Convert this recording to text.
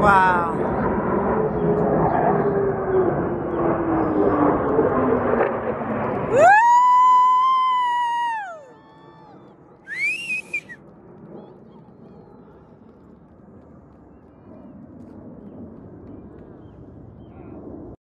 Wow.